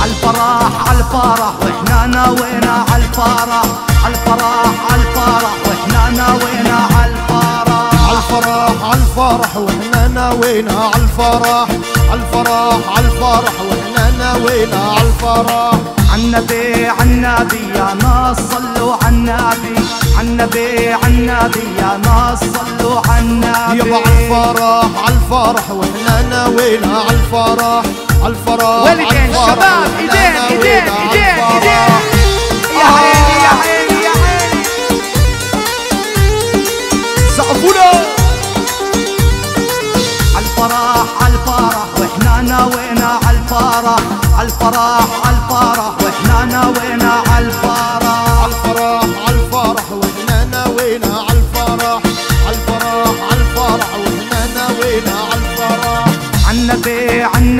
عالفرح عالفرح وإحنا ناوينا عالفرح عالفرح عالفرح وإحنا ناوينا عالفرح عالفرح عالفرح وإحنا ناوينا عالفرح عالفرح عالفرح وإحنا ناوينا عالفرح عالنبي عالنبي يا ناس صلوا عالنبي. عالنبي عالنبي يا ناس صلوا عالنبي. يابا عالفرح عالفرح وإحنا ناوينا عالفرح عالفرح والدين عالفرح شباب وإحنا إيدين إيدين ناوينا ايدين. إيدين يا عيني يا عيني يا عيني سقفونا عالفرح عالفرح وإحنا ناوينا عالفرح عالفرح عالفرح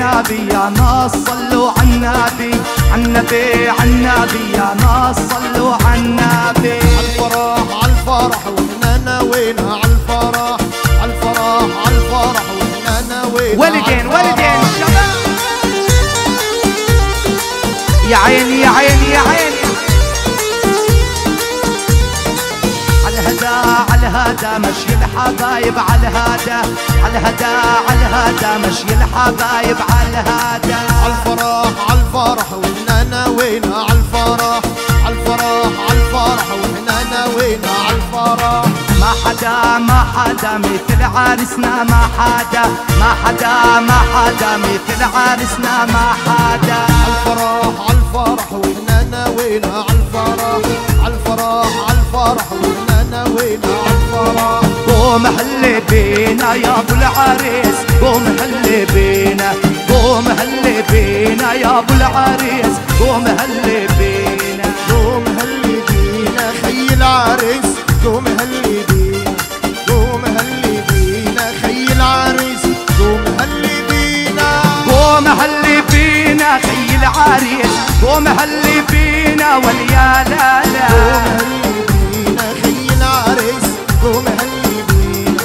عالنبي عالنبي يا ناس صلوا عالنبي عالنبي عالنبي يا ناس صلوا عالنبي عالفرح عالفرح وإحنا ناوينا عالفرح عالفرح عالفرح وإحنا ناوينا ولدين. ولدين شباب. يا عيني يا عيني يا عيني. عالهدى عالهدى مشي. الحبايب عالهدى عالهدى عالهدى مشي الحبايب عالهدى عالفرح عالفرح وإحنا ناوينا عالفرح عالفرح عالفرح وإحنا ناوينا عالفرح ما حدا ما حدا مثل عرسنا ما حدا ما حدا ما حدا مثل عرسنا ما حدا عالفرح عالفرح وإحنا ناوينا عالفرح عالفرح عالفرح وإحنا ناوينا عالفرح قوم هل بينا يا ابو العريس قوم هل بينا قوم هل بينا يا ابو العريس قوم هل بينا قوم هلي بينا خي العريس قوم هلي بينا قوم هلي بينا خي العريس قوم هلي بينا قوم هل بينا خي العريس قوم هل بينا واليا لا قوم لا خي العريس قوم هلي بينا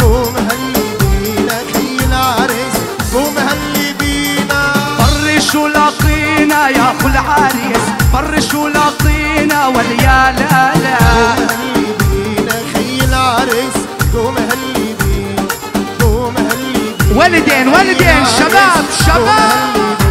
قوم هلي بينا خي العريس قوم هلي بينا فرشوا لقينا يا ابو العريس فرشوا لقينا واليا لا لا. قوم هلي بينا خي العريس قوم هلي بينا قوم هلي بينا ولدين ولدين شباب شباب.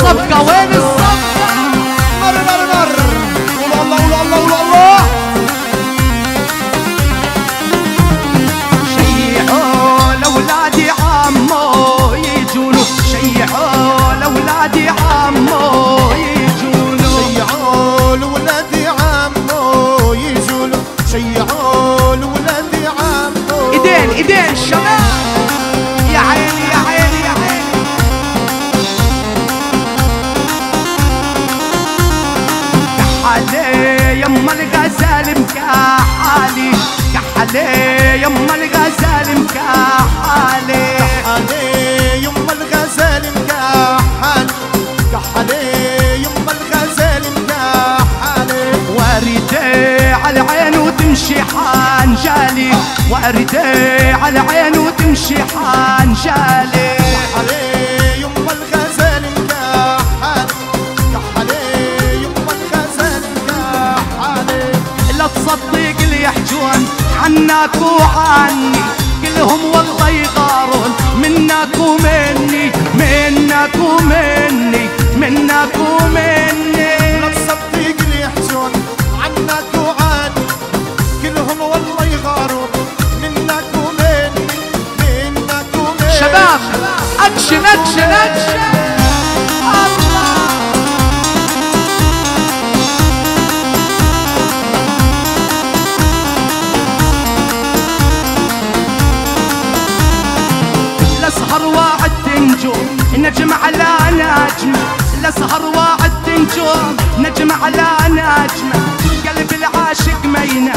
الصفقة وين الصفقة نر نر نر قول الله قول الله قول الله. شيعوا لأولادي عمو يجولوا شيعوا لأولادي عمو يجولوا شيعوا لولادي عمو يزولوا شيعوا لولادي عمو. إيدين إيدين شباب. كحلي يما الغزال مكحلي كحلي يما الغزال مكحل كحلي يما الغزال واردي على العين وتمشي حنجالي. واردي على العين وتمشي يحجون عنك وعني كلهم والله يغارون منك ومني منك ومني منك ومني لا تصدق اللي يحجون عنك وعني كلهم والله يغارون منك ومني منك ومني شباب أكشن أكشن أكشن. السهر واحد تنجوم نجمة على نجمة قلب العاشق مينه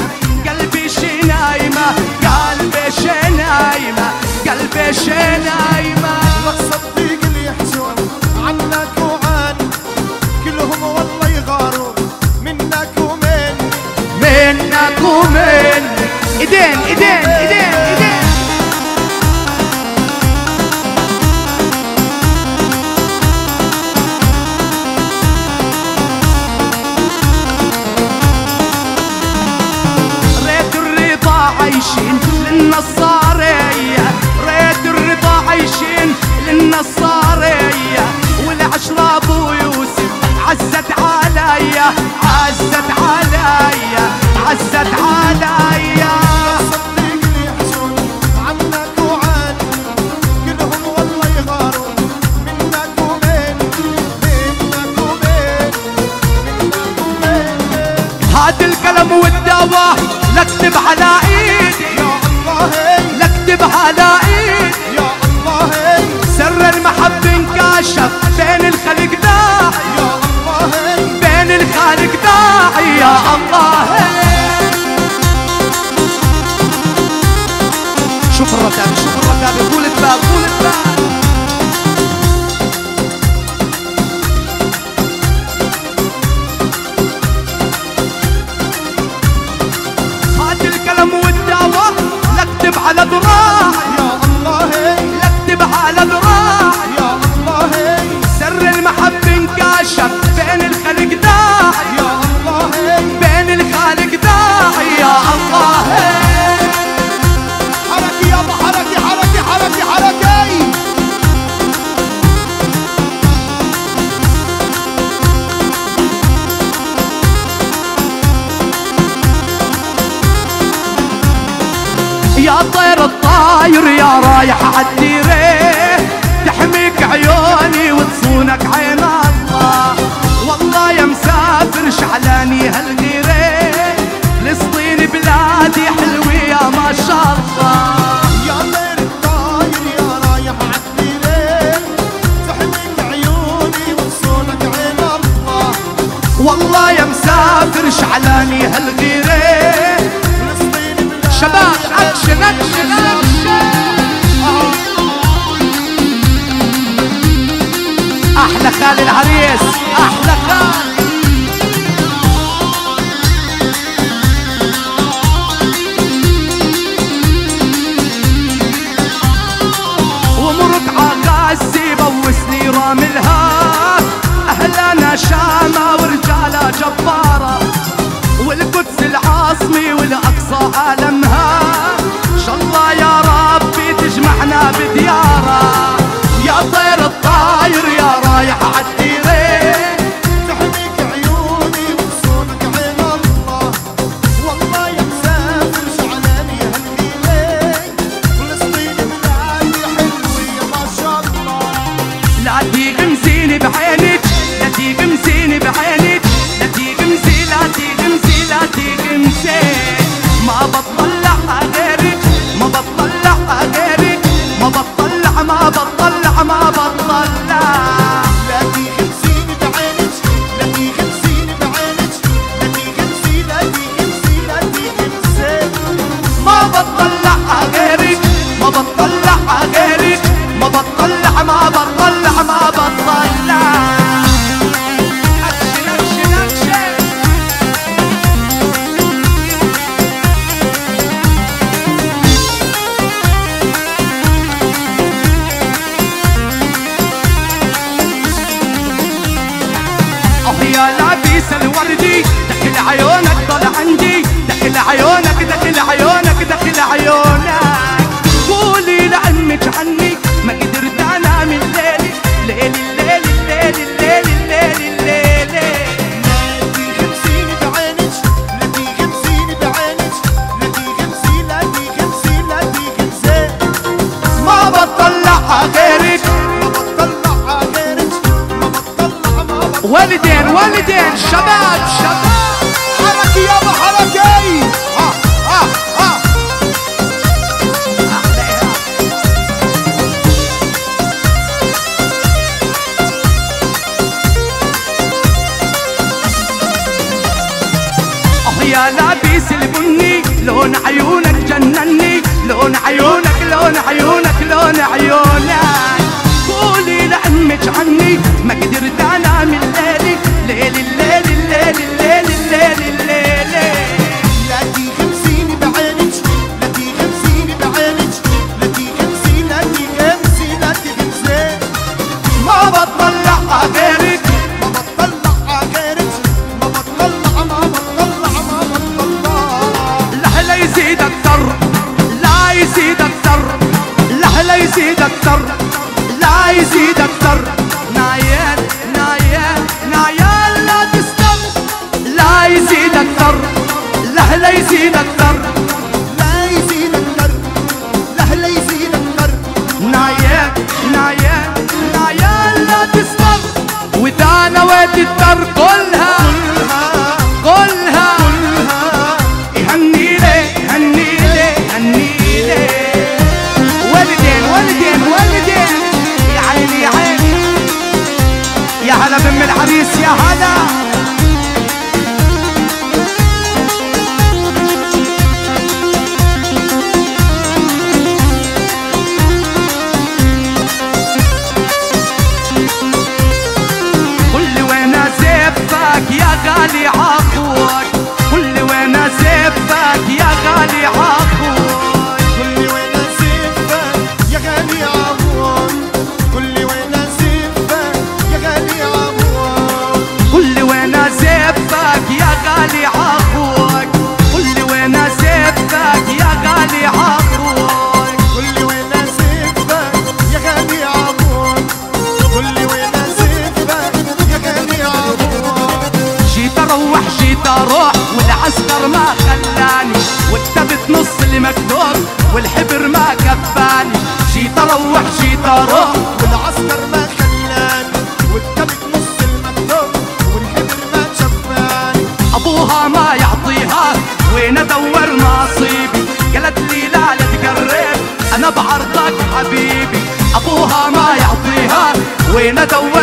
الله لكتب على إيدي. يا الله. لكتب على إيدي. يا الله. سر المحب انكشف بين الخلق داعي. يا الله. بين الخالق داعي يا الله. شوف الرتابة شوف الرتابة قول الباب قول الباب. على الراس لابس الوردي دخل عيونك طلع عندي دخل عيونك والدين شباب شباب. حركي يابا حركي ها أه، ها ها يا لابس البني لون عيونك جنني. لون عيونك لون عيونك لون عيونك. قولي لأمك عني ما قدرت أنام الليل. மேலில்லை. الدور والحبر ما كفاني شي أروح شي أروح والعسكر ما خلاني والكبد نص المكتوب والحبر ما شفاني أبوها ما يعطيها وين أدور نصيبي؟ قالت لي لا لا تقرب أنا بعرضك حبيبي. أبوها ما يعطيها وين أدور